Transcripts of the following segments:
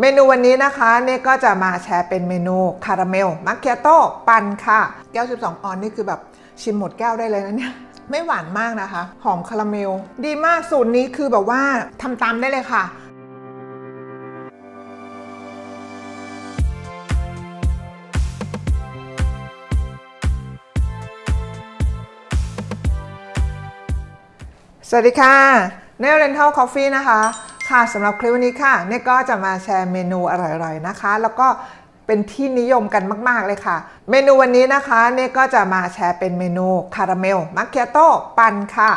เมนูวันนี้นะคะเนี่ยก็จะมาแชร์เป็นเมนูคาราเมลมัคเคียโต้ปั่นค่ะ แก้ว 12 ออนนี่คือแบบชิมหมดแก้วได้เลยนะเนี่ยไม่หวานมากนะคะ หอมคาราเมล ดีมากสูตรนี้คือแบบว่าทำตามได้เลยค่ะสวัสดีค่ะเนลเรนทัลคอฟฟี่นะคะ ค่ะสำหรับคลิปวันนี้ค่ะเน่ก็จะมาแชร์เมนูอร่อยๆนะคะ แล้วก็เป็นที่นิยมกันมาก ๆ เลยค่ะ เมนูวันนี้นะคะเน่ก็จะมาแชร์เป็นเมนูคาราเมลมัคเคียโต้ปั่นค่ะ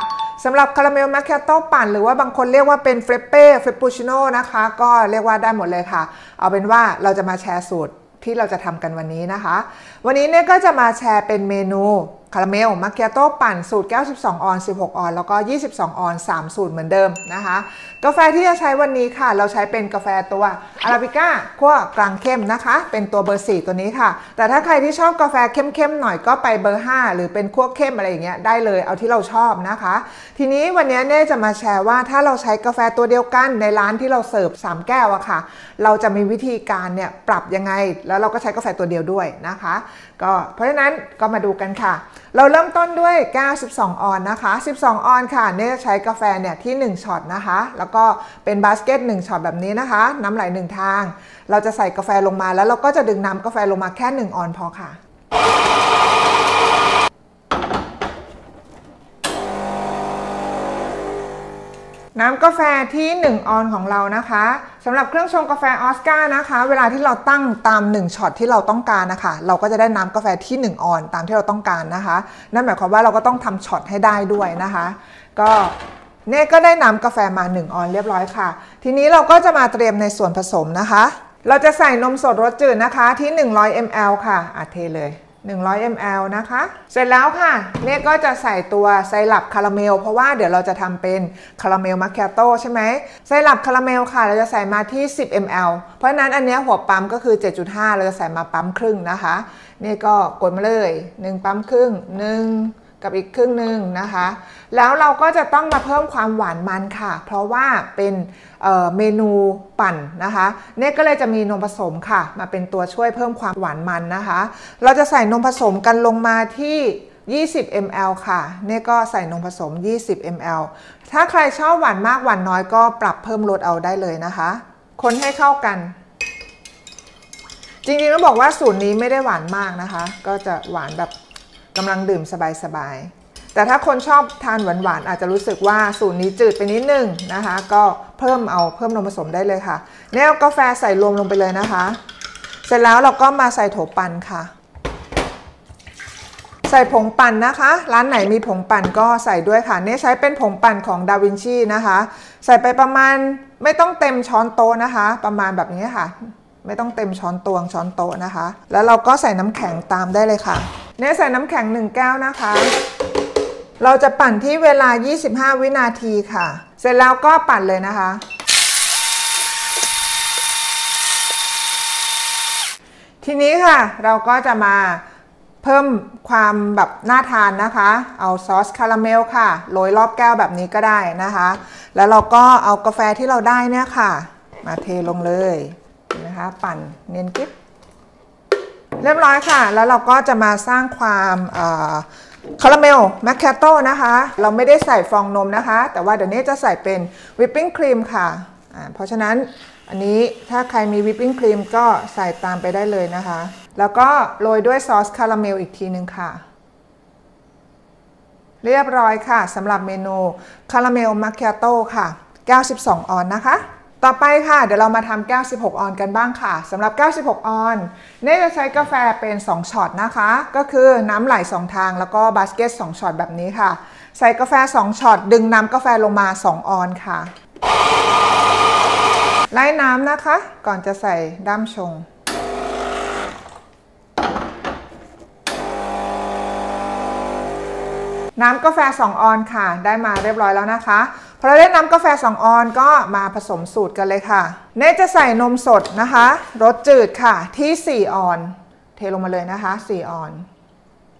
สำหรับคาราเมลมัคเคียโต้ปั่นหรือว่าบางคนเรียกว่าเป็น frappe frappuccino นะคะ ก็เรียกว่าได้หมดเลยค่ะ เอาเป็นว่าเราจะมาแชร์สูตรที่เราจะทำกันวันนี้นะคะ วันนี้เนี่ยก็จะมาแชร์เป็นเมนู คาราเมลมัคเคียโต้ปั่นสูตร 12 ออนซ์ 16 ออนซ์ แล้วก็ 22 ออนซ์ 3 สูตรเหมือนเดิมนะคะ กาแฟที่จะใช้วันนี้ค่ะ เราใช้เป็นกาแฟตัวอาราบิก้าคั่วกลางเข้มนะคะ เป็นตัวเบอร์ 4 ตัวนี้ค่ะ แต่ถ้าใครที่ชอบกาแฟเข้มๆหน่อยก็ไปเบอร์ 5 หรือเป็นคั่วเข้มอะไรอย่างเงี้ยได้เลยเอาที่เราชอบนะคะ ทีนี้วันนี้เน่จะมาแชร์ว่าถ้าเราใช้กาแฟตัวเดียวกันในร้านที่เราเสิร์ฟ3 แก้วอะค่ะ เราจะมีวิธีการเนี่ยปรับยังไง แล้วเราก็ใช้กาแฟตัวเดียวด้วยนะคะ ก็เพราะฉะนั้นก็มาดูกันค่ะ เราเริ่มต้นด้วยแก้ว 12 ออนซ์นะคะ 12 ออนซ์ค่ะ เนี่ยใช้กาแฟเนี่ยที่ 1 ช็อตนะคะ แล้วก็เป็นบาสเกต 1 ช็อตแบบนี้นะคะ น้ำไหล1ทาง เราจะใส่กาแฟลงมาแล้วเราก็จะดึงน้ำกาแฟลงมาแค่ 1 ออนซ์พอค่ะ น้ำกาแฟที่ 1 ออนซ์ของเรานะคะสำหรับเครื่องชงกาแฟออสการ์นะคะ เวลาที่เราตั้งตาม 1ช็อตที่เราต้องการนะคะ เราก็จะได้น้ำกาแฟที่ 1 ออนตามที่เราต้องการนะคะ นั่นหมายความว่าเราก็ต้องทำช็อตให้ได้ด้วยนะคะ ก็เน่ก็ได้น้ำกาแฟมา 1 ออนเรียบร้อยค่ะ ทีนี้เราก็จะมาเตรียมในส่วนผสมนะคะ เราจะใส่นมสดรสจืดนะคะที่ 100 ml ค่ะอาเทเลย 100 ml นะคะ เสร็จแล้วค่ะ เนี่ยก็จะใส่ตัวไซรัปคาราเมล เพราะว่าเดี๋ยวเราจะทำเป็นคาราเมลมาแคโต้ใช่ไหมไซรัปคาราเมลค่ะ เราจะใส่มาที่ 10 ml เพราะนั้นอันนี้หัวปั๊มก็คือ 7.5 เราจะใส่มาปั๊มครึ่งนะคะ นี่ก็กดมาเลย 1 ปั๊มครึ่ง 1 กับอีกครึ่งหนึ่งนะคะ แล้วเราก็จะต้องมาเพิ่มความหวานมันค่ะ เพราะว่าเป็นเเมนูปั่นนะคะเนี่ยก็เลยจะมีนมผสมค่ะ มาเป็นตัวช่วยเพิ่มความหวานมันนะคะ เราจะใส่นมผสมกันลงมาที่ 20 ml ค่ะเนี่ยก็ใส่นมผสม 20 ml ถ้าใครชอบหวานมากหวานน้อยก็ปรับเพิ่มรสเอาได้เลยนะคะ คนให้เข้ากัน จริงๆต้องบอกว่าสูตรนี้ไม่ได้หวานมากนะคะ ก็จะหวานแบบ กำลังดื่มสบายๆ แต่ถ้าคนชอบทานหวานๆ อาจจะรู้สึกว่าสูตรนี้จืดไปนิดนึงนะคะ ก็เพิ่มเอาเพิ่มนมผสมได้เลยค่ะเนี่ยกาแฟใส่รวมลงไปเลยนะคะ เสร็จแล้วเราก็มาใส่โถปั่นค่ะ ใส่ผงปั่นนะคะ ร้านไหนมีผงปั่นก็ใส่ด้วยค่ะเนี่ยใช้เป็นผงปั่นของดาวินชีนะคะ ใส่ไปประมาณไม่ต้องเต็มช้อนโต๊ะนะคะ ประมาณแบบนี้ค่ะ ไม่ต้องเต็มช้อนตวงช้อนโต๊ะนะคะ แล้วเราก็ใส่น้ำแข็งตามได้เลยค่ะ เนี่ยใส่น้ำแข็ง1แก้วนะคะ เราจะปั่นที่เวลา 25 วินาทีค่ะ เสร็จแล้วก็ปั่นเลยนะคะ ทีนี้ค่ะเราก็จะมาเพิ่มความแบบน่าทานนะคะ เอาซอสคาราเมลค่ะ โรยรอบแก้วแบบนี้ก็ได้นะคะ แล้วเราก็เอากาแฟที่เราได้เนี่ยค่ะ มาเทลงเลยนะคะ ปั่นเนียนกิ๊บ เรียบร้อยค่ะ แล้วเราก็จะมาสร้างความคาราเมล macchiato นะคะ เราไม่ได้ใส่ฟองนมนะคะ แต่ว่าเดี๋ยวเน่จะใส่เป็นวิปปิ้งครีมค่ะเพราะฉะนั้นอันนี้ถ้าใครมีวิปปิ้งครีมก็ใส่ตามไปได้เลยนะคะ แล้วก็โรยด้วยซอสคาราเมลอีกทีนึงค่ะเรียบร้อยค่ะสำหรับเมนูคาราเมล macchiato ค่ะ 12 ออนซ์นะคะ ต่อไปค่ะ เดี๋ยวเรามาทำแก้ว 16 ออนซ์กันบ้างค่ะสำหรับแก้ว 16 ออนซ์เน่จะใช้กาแฟเป็น 2ช็อตนะคะ ก็คือน้ำไหล 2 ทางแล้วก็บาสเกต2ช็อตแบบนี้ค่ะ ใส่กาแฟ 2ช็อตดึงน้ำกาแฟลงมา 2 ออนค่ะ ไล่น้ำนะคะ ก่อนจะใส่ด้ามชง น้ำกาแฟ 2 ออนค่ะ ได้มาเรียบร้อยแล้วนะคะพอเราได้น้ำกาแฟ 2 ออนก็มาผสมสูตรกันเลยค่ะ เนจะใส่นมสดนะคะรสจืดค่ะที่ 4 ออน เทลงมาเลยนะคะ 4 ออน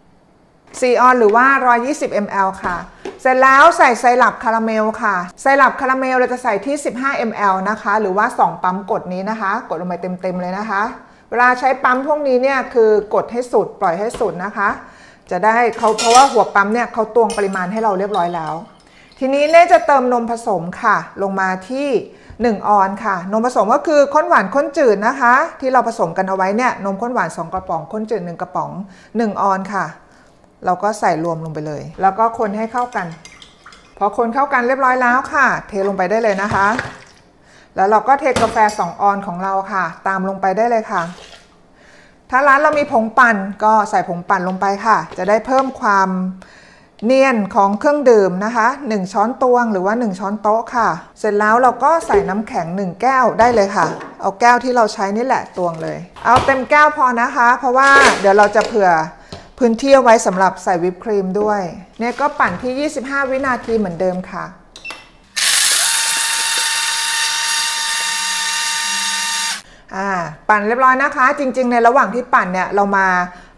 4 ออนหรือว่า 120 ml ค่ะ เสร็จแล้วใส่ไซรัปคาราเมลค่ะ ไซรัปคาราเมลเราจะใส่ที่ 15 ml นะคะ หรือว่า 2 ปั๊มกดนี้นะคะ กดลงไปเต็มๆเลยนะคะ เวลาใช้ปั๊มพวกนี้เนี่ยคือกดให้สุดปล่อยให้สุดนะคะ จะได้เขาเพราะว่าหัวปั๊มเนี่ยเขาตวงปริมาณให้เราเรียบร้อยแล้ว ทีนี้เน่จะเติมนมผสมค่ะ ลงมาที่ 1 ออนค่ะ นมผสมก็คือข้นหวานข้นจืดนะคะ ที่เราผสมกันเอาไว้เนี่ยนมข้นหวาน 2 กระป๋องข้นจืด1กระป๋อง 1 ออนค่ะ เราก็ใส่รวมลงไปเลย แล้วก็คนให้เข้ากัน พอคนเข้ากันเรียบร้อยแล้วค่ะ เทลงไปได้เลยนะคะ แล้วเราก็เทกาแฟ 2 ออนของเราค่ะ ตามลงไปได้เลยค่ะ ถ้าร้านเรามีผงปั่นก็ใส่ผงปั่นลงไปค่ะ จะได้เพิ่มความเนียนของเครื่องดื่มนะคะ 1 ช้อนตวงหรือว่า 1 ช้อนโต๊ะค่ะ เสร็จแล้วเราก็ใส่น้ำแข็ง 1 แก้วได้เลยค่ะ เอาแก้วที่เราใช้นี่แหละตวงเลย เอาเต็มแก้วพอนะคะ เพราะว่าเดี๋ยวเราจะเผื่อพื้นที่เอาไว้สำหรับใส่วิปครีมด้วย เนี่ยก็ปั่นที่ 25 วินาทีเหมือนเดิมค่ะ อ่าปั่นเรียบร้อยนะคะ จริง ๆ ในระหว่างที่ปั่นเนี่ยเรามา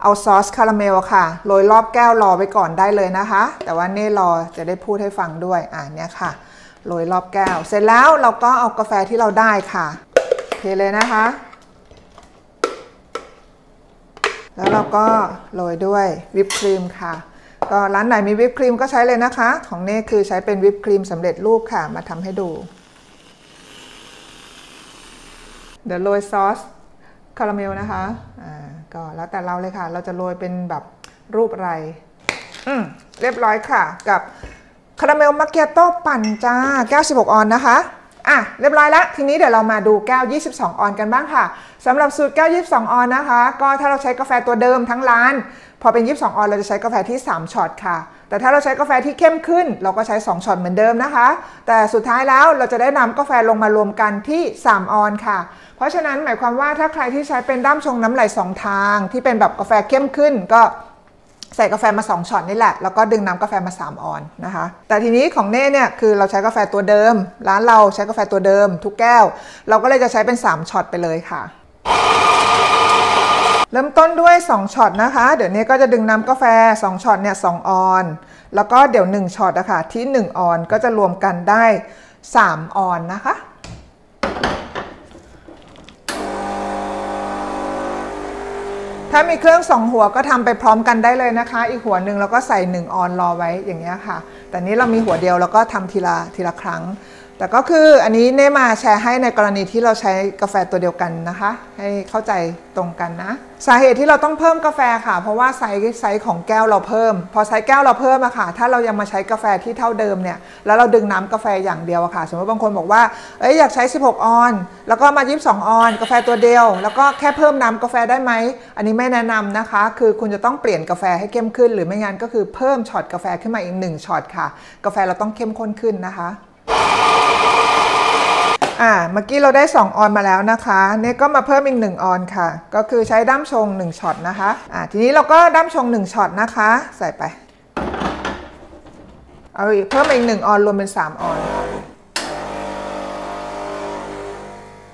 เอาซอสคาราเมลค่ะโรยรอบแก้วรอไว้ก่อนได้เลยนะคะ แต่ว่าเน่รอจะได้พูดให้ฟังด้วยอ่าเนี่ยค่ะโรยรอบแก้ว เสร็จแล้วเราก็เอากาแฟที่เราได้ค่ะ เทเลยนะคะ แล้วเราก็โรยด้วยวิปครีมค่ะ ก็ร้านไหนมีวิปครีมก็ใช้เลยนะคะ ของเน่คือใช้เป็นวิปครีมสำเร็จรูปค่ะ มาทำให้ดู เดี๋ยวโรยซอสคาราเมลนะคะอ่าก็แล้วแต่เราเลยค่ะ เราจะโรยเป็นแบบรูปอะไรอืมเรียบร้อยค่ะ กับคาราเมล macchiato ปั่นจ้าแก้ว 16 ออนซ์นะคะอะเรียบร้อยแล้ว ทีนี้เดี๋ยวเรามาดูแก้ว 22 ออนซ์กันบ้างค่ะสำหรับสูตรแก้ว 22 ออนซ์นะคะ ก็ถ้าเราใช้กาแฟตัวเดิมทั้งร้าน พอเป็น 22 ออนซ์เราจะใช้กาแฟที่ 3ช็อตค่ะ แต่ถ้าเราใช้กาแฟที่เข้มขึ้น เราก็ใช้ 2ช็อตเหมือนเดิมนะคะ แต่สุดท้ายแล้วเราจะได้น้ำกาแฟลงมารวมกันที่ 3 ออนซ์ค่ะ เพราะฉะนั้นหมายความว่าถ้าใครที่ใช้เป็นด้ามชงน้ำไหลสองทาง ที่เป็นแบบกาแฟเข้มขึ้นก็ใส่กาแฟมา 2ช็อตนี่แหละ แล้วก็ดึงน้ำกาแฟมา 3 ออนซ์นะคะ แต่ทีนี้ของเน่เนี่ยคือเราใช้กาแฟตัวเดิม ร้านเราใช้กาแฟตัวเดิม ทุกแก้ว เราก็เลยจะใช้เป็น 3ช็อตไปเลยค่ะ เริ่มต้นด้วย 2ช็อตนะคะ เดี๋ยวเน่ก็จะดึงน้ำกาแฟ 2ช็อตเนี่ย2ออนซ์ แล้วก็เดี๋ยว1ช็อตอะค่ะที่ 1 ออนซ์ก็จะรวมกันได้ 3 ออนซ์นะคะถ้ามีเครื่อง2หัวก็ทำไปพร้อมกันได้เลยนะคะ อีกหัวหนึ่งเราก็ใส่1ออนซ์รอไว้อย่างเงี้ยค่ะ แต่นี้เรามีหัวเดียวแล้วก็ทำทีละทีละครั้งแต่ก็คืออันนี้เน่มาแชร์ให้ในกรณีที่เราใช้กาแฟตัวเดียวกันนะคะ ให้เข้าใจตรงกันนะ สาเหตุที่เราต้องเพิ่มกาแฟค่ะ เพราะว่าไซส์ไซส์ของแก้วเราเพิ่ม พอไซส์แก้วเราเพิ่มอะค่ะ ถ้าเรายังมาใช้กาแฟที่เท่าเดิมเนี่ยแล้วเราดึงน้ำกาแฟอย่างเดียวอะค่ะ สมมติบางคนบอกว่าเอ้ยอยากใช้ 16 ออนซ์ แล้วก็มา 22 ออนซ์ กาแฟตัวเดียว แล้วก็แค่เพิ่มน้ำกาแฟได้ไหมอันนี้ไม่แนะนำนะคะ คือคุณจะต้องเปลี่ยนกาแฟให้เข้มขึ้น หรือไม่งั้นก็คือเพิ่มช็อตกาแฟขึ้นมาอีก1ช็อตค่ะ กาแฟเราต้องเข้มข้นขึ้นนะคะ อ่าเมื่อกี้เราได้ 2 ออนซ์มาแล้วนะคะเนี่ยก็มาเพิ่มอีก 1 ออนซ์ค่ะ ก็คือใช้ด้ามชง 1ช็อตนะคะอ่าทีนี้เราก็ด้ามชง 1ช็อตนะคะ ใส่ไปเอาอีกเพิ่มอีก 1 ออนซ์รวมเป็น 3 ออนซ์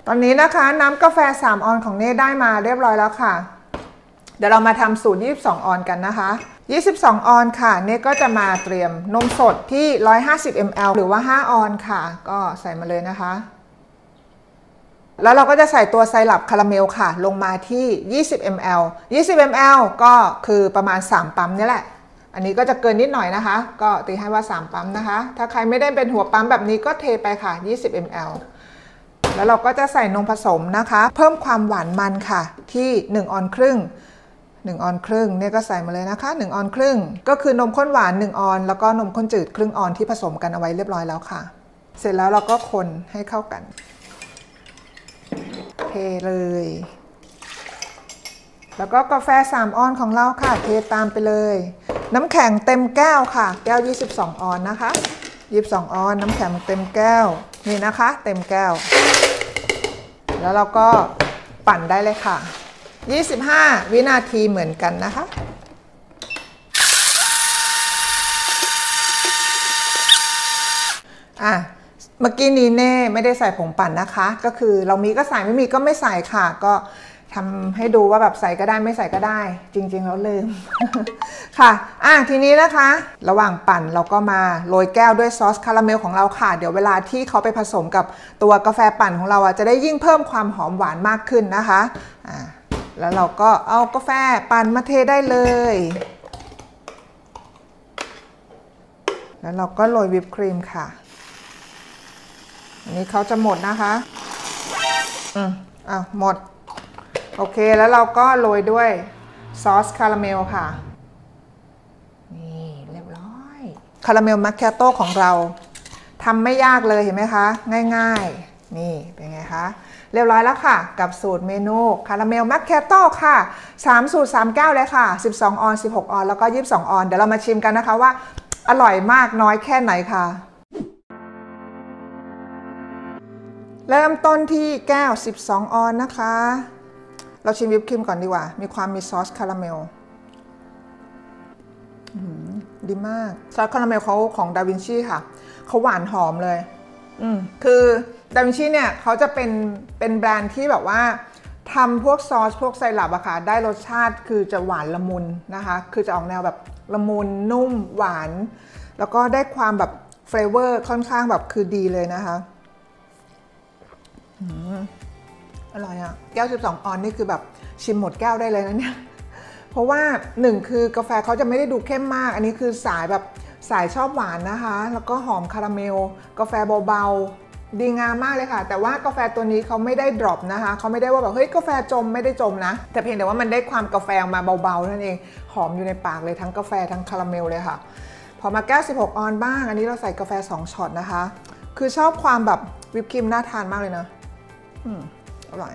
ตอนนี้นะคะน้ำกาแฟ 3 ออนของเน่ได้มาเรียบร้อยแล้วค่ะ เดี๋ยวเรามาทำสูตร22ออนกันนะคะ 22 ออนค่ะเน่ก็จะมาเตรียมนมสดที่ 150 ml หรือว่า 5 ออนค่ะ ก็ใส่มาเลยนะคะ แล้วเราก็จะใส่ตัวไซรัปคาราเมลค่ะ ลงมาที่ 20 ml 20 ml ก็คือประมาณ 3 ปั๊มนี่แหละ อันนี้ก็จะเกินนิดหน่อยนะคะ ก็ตีให้ว่า 3 ปั๊มนะคะ ถ้าใครไม่ได้เป็นหัวปั๊มแบบนี้ก็เทไปค่ะ 20 ml แล้วเราก็จะใส่นมผสมนะคะ เพิ่มความหวานมันค่ะที่ 1 ออนครึ่ง 1ออนครึ่งเนี่ยก็ใส่มาเลยนะคะ1ออนครึ่ง ก็คือนมข้นหวาน 1 ออน แล้วก็นมข้นจืดครึ่งออนที่ผสมกันเอาไว้เรียบร้อยแล้วค่ะ เสร็จแล้วเราก็คนให้เข้ากันเทเลย แล้วก็กาแฟ 3 ออนของเราค่ะ เทตามไปเลย น้ำแข็งเต็มแก้วค่ะ แก้ว 22 ออนนะคะ22 ออน น้ำแข็งเต็มแก้ว นี่นะคะ เต็มแก้ว แล้วเราก็ปั่นได้เลยค่ะ 25 วินาทีเหมือนกันนะคะอะเมื่อกี้นี้เน่ไม่ได้ใส่ผงปั่นนะคะ ก็คือเรามีก็ใส่ไม่มีก็ไม่ใส่ค่ะ ก็ทำให้ดูว่าแบบใส่ก็ได้ไม่ใส่ก็ได้ จริงๆแล้วลืมค่ะอะทีนี้นะคะ ระหว่างปั่นเราก็มาโรยแก้วด้วยซอสคาราเมลของเราค่ะ เดี๋ยวเวลาที่เขาไปผสมกับตัวกาแฟปั่นของเราอะจะได้ยิ่งเพิ่มความหอมหวานมากขึ้นนะคะอ่า แล้วเราก็เอากาแฟปั่นมาเทได้เลย แล้วเราก็โรยวิปครีมค่ะ อันนี้เขาจะหมดนะคะ อืมอะหมด โอเคแล้วเราก็โรยด้วยซอสคาราเมลค่ะ นี่เรียบร้อย คาราเมลมัคคาโต้ของเราทำไม่ยากเลยเห็นไหมคะ ง่าย ๆ นี่เป็นไงคะ เรียบร้อยแล้วค่ะ กับสูตรเมนูคาราเมลมัคคิอาโต้ค่ะ 3 สูตร 3 แก้วเลยค่ะ 12 ออน 16 ออน แล้วก็ 22 ออน เดี๋ยวเรามาชิมกันนะคะว่า อร่อยมากน้อยแค่ไหนค่ะ เริ่มต้นที่แก้ว 12 ออนซ์นะคะ เราชิมวิปครีมก่อนดีกว่า มีความมีซอสคาราเมลดีมาก ซอสคาราเมลเขาของดาวินชีค่ะ เขาหวานหอมเลย อืมคือ ดาวินชีเนี่ยเขาจะเป็นเป็นแบรนด์ที่แบบว่าทำพวกซอสพวกไซรัปอะค่ะได้รสชาติคือจะหวานละมุนนะคะ คือจะออกแนวแบบละมุนนุ่มหวาน แล้วก็ได้ความแบบ flavor ค่อนข้างแบบคือดีเลยนะคะอร่อยอะแก้ว 12 ออนซ์นี่คือแบบชิมหมดแก้วได้เลยนะเนี่ย เพราะว่าหนึ่งคือกาแฟเขาจะไม่ได้ดูเข้มมาก อันนี้คือสายแบบสายชอบหวานนะคะ แล้วก็หอมคาราเมล กาแฟเบาๆ ดีงามมากเลยค่ะ แต่ว่ากาแฟตัวนี้เขาไม่ได้ drop นะคะเขาไม่ได้ว่าแบบเฮ้ยกาแฟจมไม่ได้จมนะ แต่เพียงแต่ว่ามันได้ความกาแฟมาเบาๆนั่นเองหอมอยู่ในปากเลยทั้งกาแฟทั้งคาราเมลเลยค่ะ พอมาแก้ว 16 ออนซ์บ้าง อันนี้เราใส่กาแฟ 2ช็อตนะคะ คือชอบความแบบวิปครีมน่าทานมากเลยนะอืมอร่อย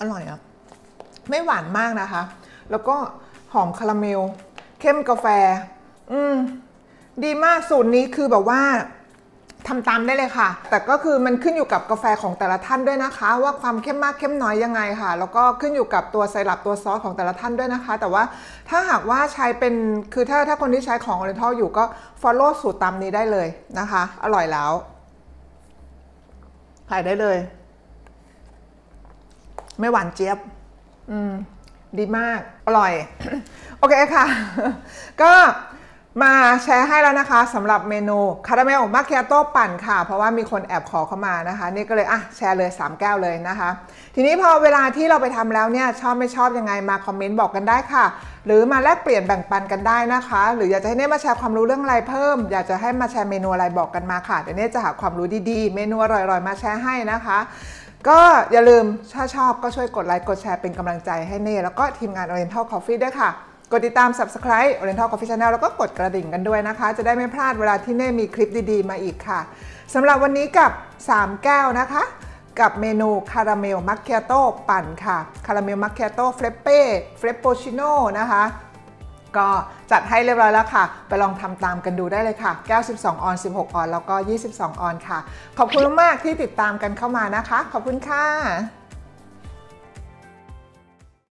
อร่อยอะไม่หวานมากนะคะ แล้วก็หอมคาราเมล เข้มกาแฟ อืม ดีมากสูตรนี้คือแบบว่าทำตามได้เลยค่ะ แต่ก็คือมันขึ้นอยู่กับกาแฟของแต่ละท่านด้วยนะคะ ว่าความเข้มมากเข้มน้อยยังไงค่ะ แล้วก็ขึ้นอยู่กับตัวไซรัปตัวซอสของแต่ละท่านด้วยนะคะ แต่ว่าถ้าหากว่าใช้เป็นคือถ้าถ้าคนที่ใช้ของ Oriental อยู่ก็ follow สูตรตามนี้ได้เลยนะคะ อร่อยแล้วขายได้เลย ไม่หวานเจี๊ยบ อืม ดีมาก อร่อย โอเคค่ะ ก็ มาแชร์ให้แล้วนะคะสำหรับเมนูคาราเมลมาคิอาโต้ปั่นค่ะ เพราะว่ามีคนแอบขอเข้ามานะคะ นี่ก็เลยอะแชร์เลย 3 แก้วเลยนะคะ ทีนี้พอเวลาที่เราไปทำแล้วเนี่ยชอบไม่ชอบยังไงมาคอมเมนต์บอกกันได้ค่ะ หรือมาแลกเปลี่ยนแบ่งปันกันได้นะคะ หรืออยากจะให้เน่มาแชร์ความรู้เรื่องอะไรเพิ่ม อยากจะให้มาแชร์เมนูอะไรบอกกันมาค่ะเดี๋ยวเน่จะหาความรู้ดีๆ เมนูอร่อยๆมาแชร์ให้นะคะก็อย่าลืมถ้าชอบก็ช่วยกดไลค์กดแชร์เป็นกำลังใจให้เน่แล้วก็ทีมงาน Oriental Coffee ด้วยค่ะ กดติดตาม Subscribe Oriental Coffee Channel แล้วก็กดกระดิ่งกันด้วยนะคะ จะได้ไม่พลาดเวลาที่เน่มีคลิปดีๆ มาอีกค่ะสำหรับวันนี้กับ 3 แก้วนะคะ กับเมนูคาราเมลมัคคิอาโต้ปั่นค่ะคาราเมลมัคคิอาโต้เฟรปเป้เฟรปโปชิโน่นะคะ ก็จัดให้เรียบร้อยแล้วค่ะ ไปลองทำตามกันดูได้เลยค่ะ แก้ว 12 ออน 16 ออน แล้วก็ 22 ออนค่ะ ขอบคุณมากที่ติดตามกันเข้ามานะคะ ขอบคุณค่ะ